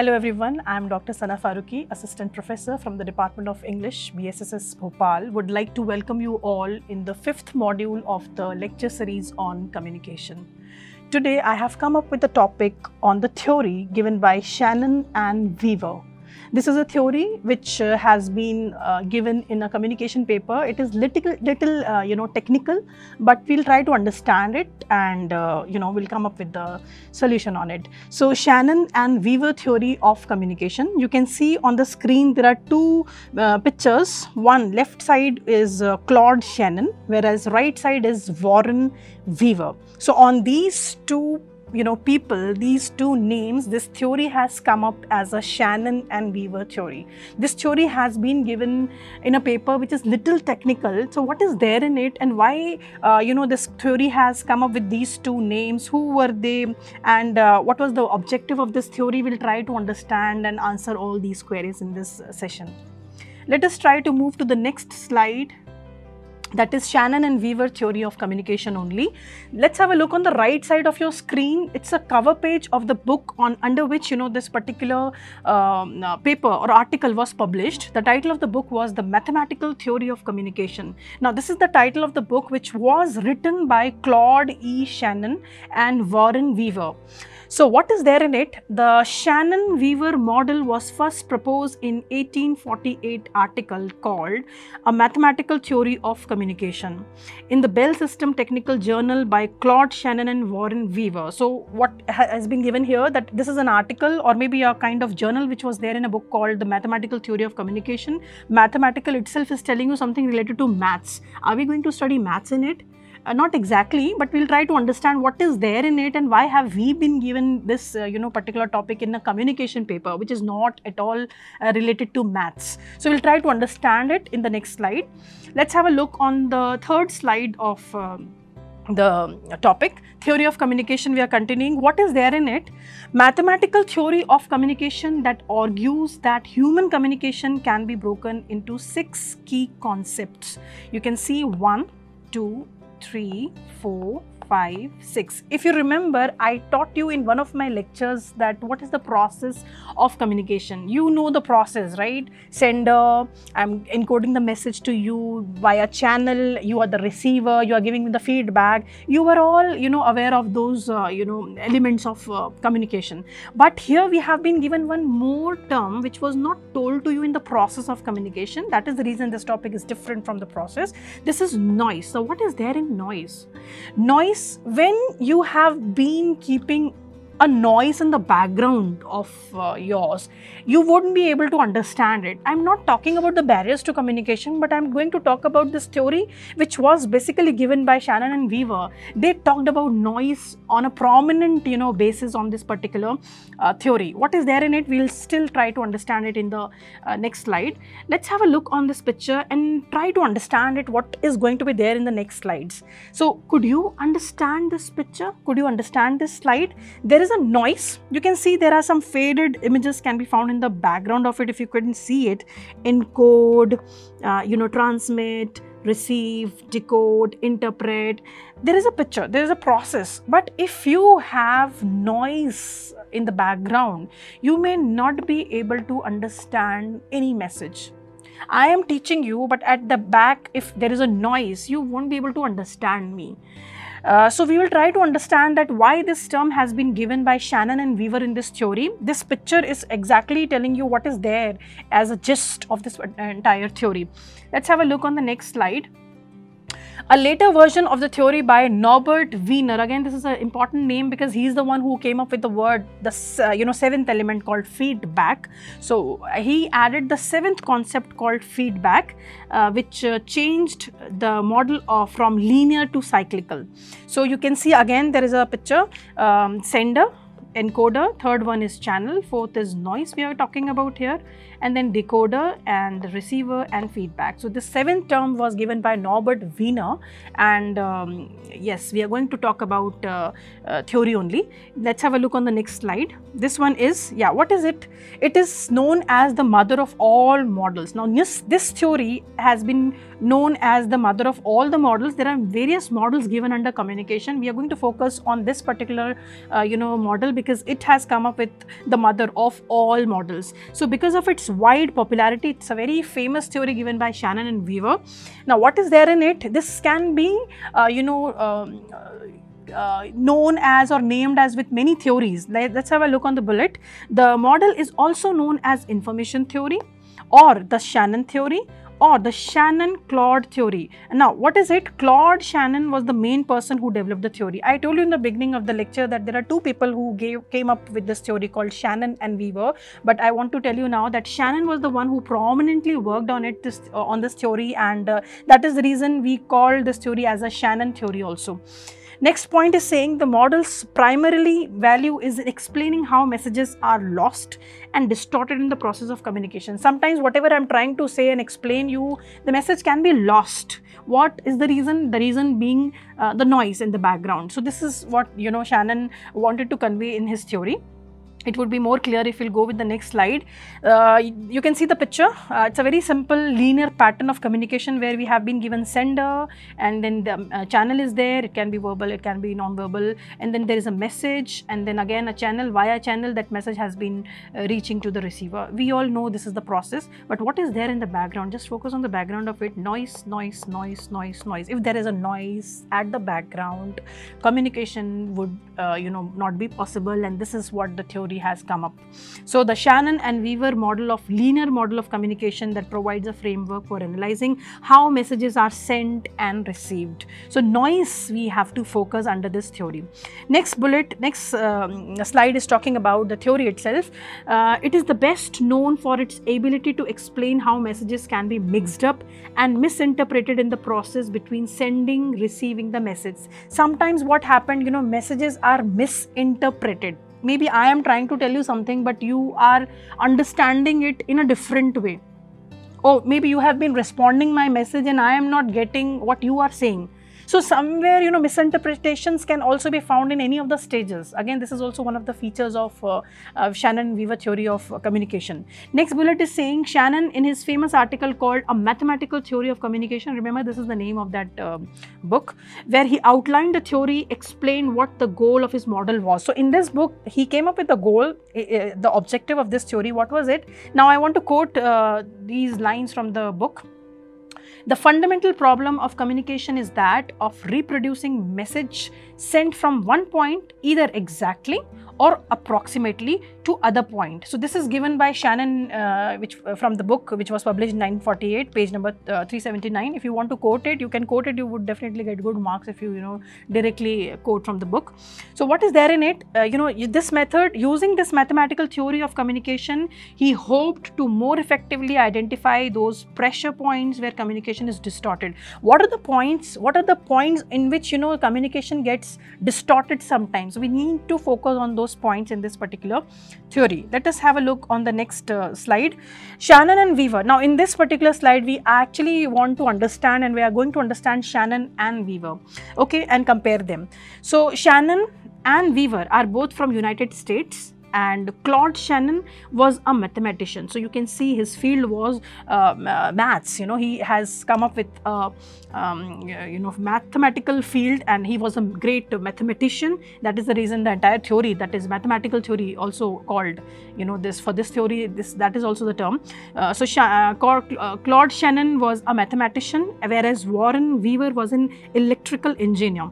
Hello everyone, I am Dr. Sana Farooqui, Assistant Professor from the Department of English, BSSS Bhopal. Would like to welcome you all in the fifth module of the lecture series on communication. Today I have come up with a topic on the theory given by Shannon and Weaver. This is a theory which uh, has been uh, given in a communication paper. It is little, little uh, you know, technical, but we'll try to understand it and, uh, you know, we'll come up with the solution on it. So, Shannon and Weaver theory of communication. You can see on the screen there are two uh, pictures. One left side is uh, Claude Shannon, whereas right side is Warren Weaver. So, on these two you know people these two names this theory has come up as a shannon and weaver theory. This theory has been given in a paper which is little technical. So what is there in it and why uh, you know this theory has come up with these two names? Who were they? And uh, what was the objective of this theory? We'll try to understand and answer all these queries in this session. Let us try to move to the next slide that is Shannon and Weaver theory of communication only. Let's have a look on the right side of your screen. It's a cover page of the book on under which you know this particular um, uh, paper or article was published. The title of the book was The Mathematical Theory of Communication. Now this is the title of the book which was written by Claude E. Shannon and Warren Weaver. So what is there in it? The Shannon-Weaver model was first proposed in 1848 article called A Mathematical Theory of Communication in the Bell System Technical Journal by Claude Shannon and Warren Weaver. So what has been given here that this is an article or maybe a kind of journal which was there in a book called The Mathematical Theory of Communication. Mathematical itself is telling you something related to maths. Are we going to study maths in it? Uh, not exactly but we'll try to understand what is there in it and why have we been given this uh, you know particular topic in a communication paper which is not at all uh, related to maths. So we'll try to understand it in the next slide. Let's have a look on the third slide of um, the topic theory of communication we are continuing. What is there in it? Mathematical theory of communication that argues that human communication can be broken into six key concepts. You can see one two three, four, 5, 6. If you remember, I taught you in one of my lectures that what is the process of communication. You know the process, right? Sender, I'm encoding the message to you via channel, you are the receiver, you are giving me the feedback. You are all, you know, aware of those, uh, you know, elements of uh, communication. But here we have been given one more term which was not told to you in the process of communication. That is the reason this topic is different from the process. This is noise. So what is there in noise? Noise when you have been keeping a noise in the background of uh, yours, you wouldn't be able to understand it. I'm not talking about the barriers to communication, but I'm going to talk about this theory, which was basically given by Shannon and Weaver. They talked about noise on a prominent, you know, basis on this particular uh, theory. What is there in it? We'll still try to understand it in the uh, next slide. Let's have a look on this picture and try to understand it. What is going to be there in the next slides? So, could you understand this picture? Could you understand this slide? There is is a noise. You can see there are some faded images can be found in the background of it if you couldn't see it. Encode, uh, you know, transmit, receive, decode, interpret. There is a picture, there is a process. But if you have noise in the background, you may not be able to understand any message. I am teaching you, but at the back, if there is a noise, you won't be able to understand me. Uh, so we will try to understand that why this term has been given by Shannon and Weaver in this theory. This picture is exactly telling you what is there as a gist of this entire theory. Let's have a look on the next slide a later version of the theory by Norbert Wiener. Again, this is an important name because he's the one who came up with the word, the uh, you know seventh element called feedback. So he added the seventh concept called feedback, uh, which uh, changed the model of from linear to cyclical. So you can see again there is a picture um, sender encoder, third one is channel, fourth is noise we are talking about here and then decoder and receiver and feedback. So the seventh term was given by Norbert Wiener and um, yes we are going to talk about uh, uh, theory only. Let's have a look on the next slide. This one is yeah what is it? It is known as the mother of all models. Now this, this theory has been known as the mother of all the models. There are various models given under communication. We are going to focus on this particular uh, you know model because it has come up with the mother of all models. So because of its wide popularity, it's a very famous theory given by Shannon and Weaver. Now what is there in it? This can be, uh, you know, um, uh, known as or named as with many theories. Let's have a look on the bullet. The model is also known as information theory or the Shannon theory or the Shannon-Claude theory. Now, what is it? Claude Shannon was the main person who developed the theory. I told you in the beginning of the lecture that there are two people who gave, came up with this theory called Shannon and Weaver. But I want to tell you now that Shannon was the one who prominently worked on it this, uh, on this theory and uh, that is the reason we call this theory as a Shannon theory also. Next point is saying the model's primarily value is explaining how messages are lost and distorted in the process of communication. Sometimes whatever I'm trying to say and explain you, the message can be lost. What is the reason? The reason being uh, the noise in the background. So this is what, you know, Shannon wanted to convey in his theory it would be more clear if we'll go with the next slide. Uh, you can see the picture. Uh, it's a very simple linear pattern of communication where we have been given sender and then the uh, channel is there. It can be verbal, it can be non-verbal and then there is a message and then again a channel via channel that message has been uh, reaching to the receiver. We all know this is the process but what is there in the background? Just focus on the background of it. Noise, noise, noise, noise, noise. If there is a noise at the background, communication would uh, you know not be possible and this is what the theory has come up. So the Shannon and Weaver model of linear model of communication that provides a framework for analyzing how messages are sent and received. So noise we have to focus under this theory. Next bullet, next um, slide is talking about the theory itself. Uh, it is the best known for its ability to explain how messages can be mixed up and misinterpreted in the process between sending, receiving the message. Sometimes what happened, you know, messages are misinterpreted maybe I am trying to tell you something, but you are understanding it in a different way. Oh, maybe you have been responding my message and I am not getting what you are saying. So somewhere, you know, misinterpretations can also be found in any of the stages. Again, this is also one of the features of uh, uh, Shannon-Weaver theory of uh, communication. Next bullet is saying Shannon in his famous article called A Mathematical Theory of Communication, remember this is the name of that um, book, where he outlined the theory, explained what the goal of his model was. So in this book, he came up with the goal, the objective of this theory, what was it? Now I want to quote uh, these lines from the book. The fundamental problem of communication is that of reproducing message sent from one point either exactly or approximately to other point. So this is given by Shannon uh, which uh, from the book which was published in 1948 page number uh, 379. If you want to quote it you can quote it you would definitely get good marks if you you know directly quote from the book. So what is there in it? Uh, you know this method using this mathematical theory of communication he hoped to more effectively identify those pressure points where communication is distorted. What are the points? What are the points in which you know communication gets distorted sometimes? We need to focus on those points in this particular theory. Let us have a look on the next uh, slide. Shannon and Weaver. Now, in this particular slide, we actually want to understand and we are going to understand Shannon and Weaver, okay, and compare them. So, Shannon and Weaver are both from United States and Claude Shannon was a mathematician. So you can see his field was uh, maths. You know, he has come up with a um, you know mathematical field, and he was a great mathematician. That is the reason the entire theory, that is mathematical theory, also called you know this for this theory. This that is also the term. Uh, so uh, uh, Claude Shannon was a mathematician, whereas Warren Weaver was an electrical engineer.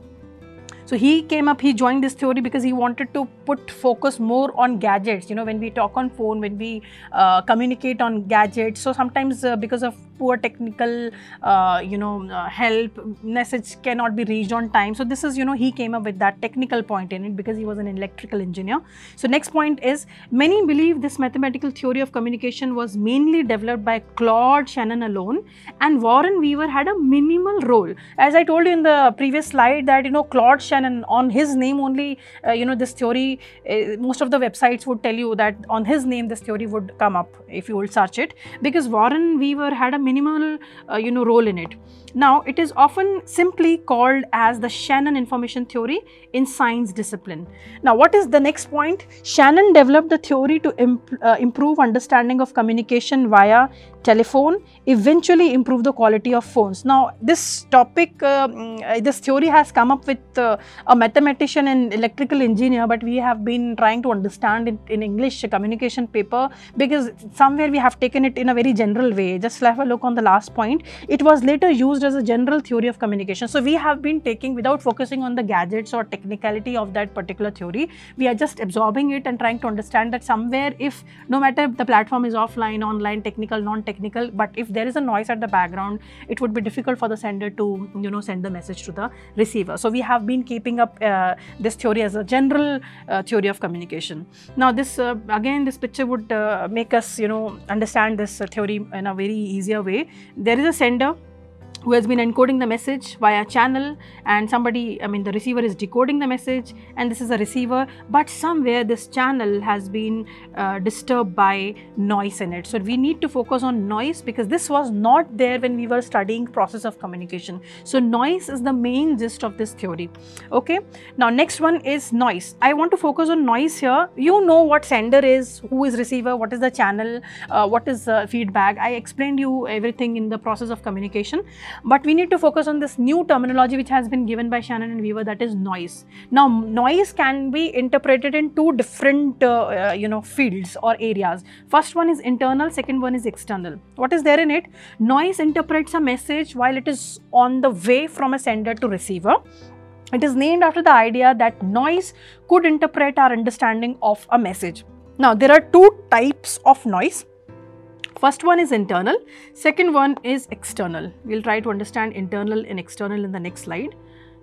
So he came up, he joined this theory because he wanted to put focus more on gadgets. You know, when we talk on phone, when we uh, communicate on gadgets. So sometimes uh, because of poor technical, uh, you know, uh, help, message cannot be reached on time. So this is, you know, he came up with that technical point in it because he was an electrical engineer. So next point is, many believe this mathematical theory of communication was mainly developed by Claude Shannon alone and Warren Weaver had a minimal role. As I told you in the previous slide that, you know, Claude Shannon, on his name only, uh, you know, this theory, uh, most of the websites would tell you that on his name this theory would come up if you would search it because Warren Weaver had a minimal, uh, you know, role in it. Now, it is often simply called as the Shannon information theory in science discipline. Now, what is the next point? Shannon developed the theory to imp uh, improve understanding of communication via telephone, eventually improve the quality of phones. Now, this topic, uh, mm, this theory has come up with uh, a mathematician and electrical engineer, but we have been trying to understand it in English communication paper because somewhere we have taken it in a very general way. Just have a look on the last point. It was later used as a general theory of communication. So, we have been taking without focusing on the gadgets or technicality of that particular theory, we are just absorbing it and trying to understand that somewhere if no matter the platform is offline, online, technical, non-technical, but if there is a noise at the background, it would be difficult for the sender to you know send the message to the receiver. So, we have been keeping up uh, this theory as a general uh, theory of communication. Now, this uh, again this picture would uh, make us you know understand this theory in a very easier way. There is a sender who has been encoding the message via channel and somebody i mean the receiver is decoding the message and this is a receiver but somewhere this channel has been uh, disturbed by noise in it. So we need to focus on noise because this was not there when we were studying process of communication. So noise is the main gist of this theory. Okay? Now next one is noise. I want to focus on noise here. You know what sender is who is receiver what is the channel uh, what is feedback. I explained you everything in the process of communication but we need to focus on this new terminology which has been given by Shannon and Weaver that is noise. Now noise can be interpreted in two different uh, uh, you know fields or areas. First one is internal, second one is external. What is there in it? Noise interprets a message while it is on the way from a sender to receiver. It is named after the idea that noise could interpret our understanding of a message. Now, there are two types of noise. First one is internal, second one is external. We'll try to understand internal and external in the next slide.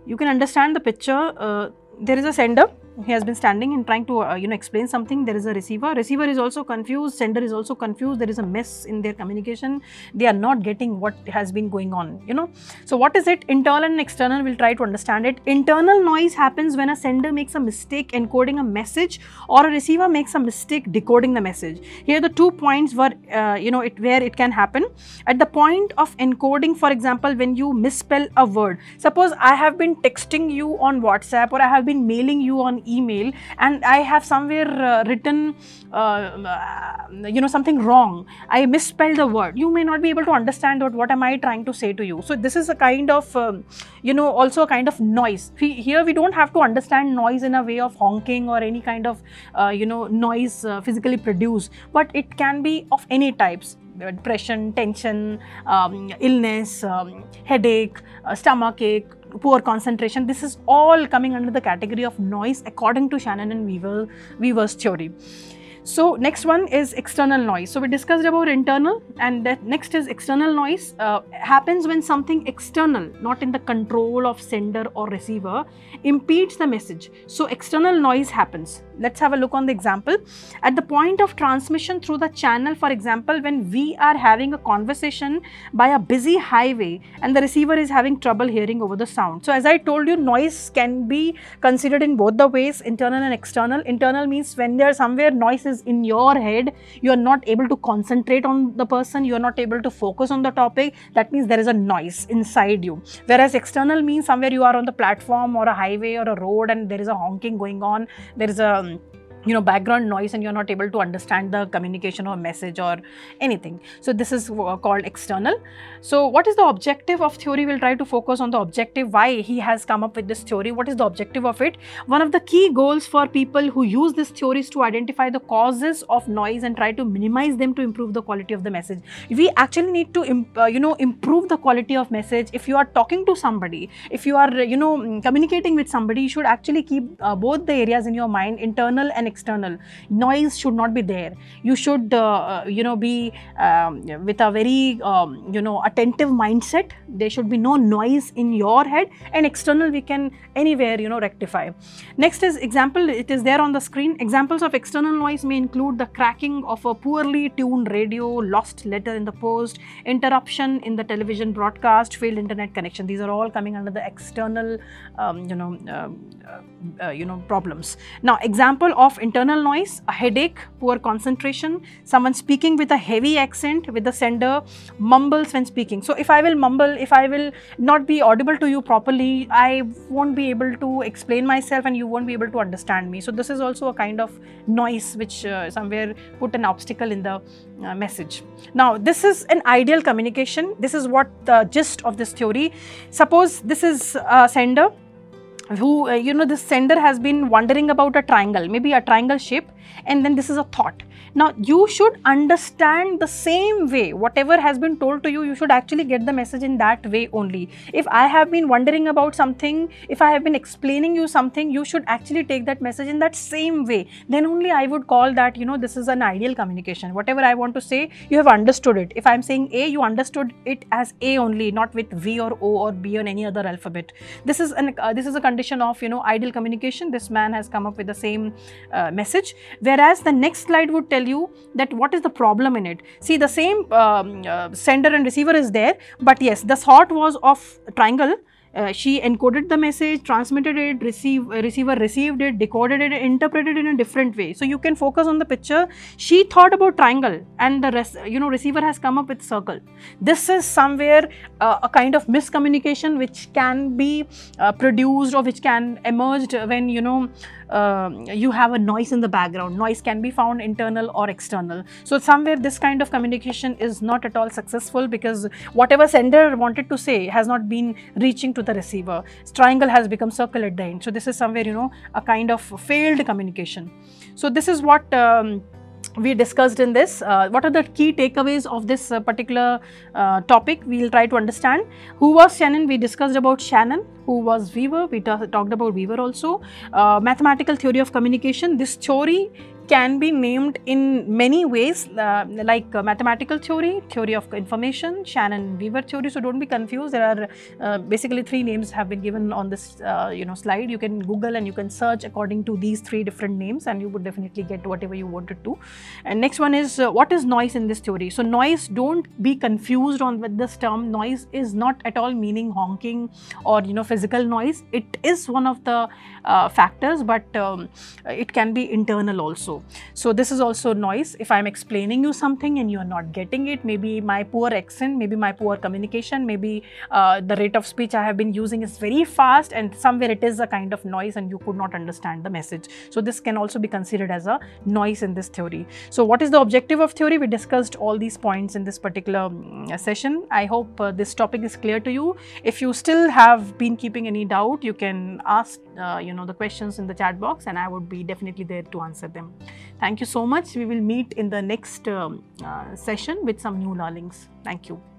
You can understand the picture. Uh, there is a sender he has been standing and trying to uh, you know explain something there is a receiver. Receiver is also confused sender is also confused there is a mess in their communication. They are not getting what has been going on you know. So what is it? Internal and external we'll try to understand it. Internal noise happens when a sender makes a mistake encoding a message or a receiver makes a mistake decoding the message. Here the two points were uh, you know it where it can happen. At the point of encoding for example when you misspell a word. Suppose i have been texting you on whatsapp or i have been mailing you on email and I have somewhere uh, written, uh, uh, you know, something wrong. I misspelled the word. You may not be able to understand what, what am I trying to say to you. So this is a kind of, um, you know, also a kind of noise. Here we don't have to understand noise in a way of honking or any kind of, uh, you know, noise physically produced, but it can be of any types depression, tension, um, illness, um, headache, uh, stomach ache, poor concentration. This is all coming under the category of noise according to Shannon and Weaver, Weaver's theory. So next one is external noise. So we discussed about internal and that next is external noise uh, happens when something external, not in the control of sender or receiver, impedes the message. So external noise happens. Let's have a look on the example. At the point of transmission through the channel, for example, when we are having a conversation by a busy highway and the receiver is having trouble hearing over the sound. So as I told you, noise can be considered in both the ways, internal and external. Internal means when there somewhere noise is is in your head you are not able to concentrate on the person you are not able to focus on the topic that means there is a noise inside you. Whereas external means somewhere you are on the platform or a highway or a road and there is a honking going on there is a um, you know background noise and you're not able to understand the communication or message or anything. So this is called external. So what is the objective of theory? We'll try to focus on the objective why he has come up with this theory. What is the objective of it? One of the key goals for people who use this theory is to identify the causes of noise and try to minimize them to improve the quality of the message. We actually need to uh, you know improve the quality of message. If you are talking to somebody if you are you know communicating with somebody you should actually keep uh, both the areas in your mind internal and external. Noise should not be there. You should uh, uh, you know be um, with a very um, you know attentive mindset. There should be no noise in your head and external we can anywhere you know rectify. Next is example it is there on the screen. Examples of external noise may include the cracking of a poorly tuned radio lost letter in the post interruption in the television broadcast failed internet connection. These are all coming under the external um, you know uh, uh, you know problems. Now example of internal noise, a headache, poor concentration, someone speaking with a heavy accent, with the sender mumbles when speaking. So if I will mumble, if I will not be audible to you properly, I won't be able to explain myself and you won't be able to understand me. So this is also a kind of noise which uh, somewhere put an obstacle in the uh, message. Now this is an ideal communication. This is what the gist of this theory. Suppose this is a sender who uh, you know the sender has been wondering about a triangle maybe a triangle shape and then this is a thought now you should understand the same way. Whatever has been told to you you should actually get the message in that way only. If i have been wondering about something if i have been explaining you something you should actually take that message in that same way. Then only i would call that you know this is an ideal communication. Whatever i want to say you have understood it. If i'm saying a you understood it as a only not with v or o or b or any other alphabet. This is an uh, this is a condition of you know ideal communication. This man has come up with the same uh, message. Whereas the next slide would tell you that what is the problem in it. See the same um, uh, sender and receiver is there but yes the thought was of triangle uh, she encoded the message, transmitted it, receive, uh, receiver received it, decoded it, interpreted it in a different way. So you can focus on the picture. She thought about triangle and the you know, receiver has come up with circle. This is somewhere uh, a kind of miscommunication which can be uh, produced or which can emerge when, you know, um, you have a noise in the background. Noise can be found internal or external. So somewhere this kind of communication is not at all successful because whatever sender wanted to say has not been reaching to the receiver. Triangle has become circle at the end. So this is somewhere, you know, a kind of failed communication. So this is what um, we discussed in this. Uh, what are the key takeaways of this uh, particular uh, topic? We will try to understand. Who was Shannon? We discussed about Shannon. Who was Weaver? We talked about Weaver also. Uh, mathematical theory of communication. This theory can be named in many ways uh, like uh, mathematical theory, theory of information, Shannon-Weaver theory. So don't be confused. There are uh, basically three names have been given on this uh, you know slide. You can Google and you can search according to these three different names and you would definitely get whatever you wanted to. And next one is uh, what is noise in this theory? So noise, don't be confused on with this term. Noise is not at all meaning honking or you know physical noise. It is one of the uh, factors but um, it can be internal also. So this is also noise. If I'm explaining you something and you are not getting it, maybe my poor accent, maybe my poor communication, maybe uh, the rate of speech I have been using is very fast and somewhere it is a kind of noise and you could not understand the message. So this can also be considered as a noise in this theory. So what is the objective of theory? We discussed all these points in this particular um, session. I hope uh, this topic is clear to you. If you still have been keeping any doubt, you can ask uh, you know the questions in the chat box and I would be definitely there to answer them. Thank you so much. We will meet in the next um, uh, session with some new learnings. Thank you.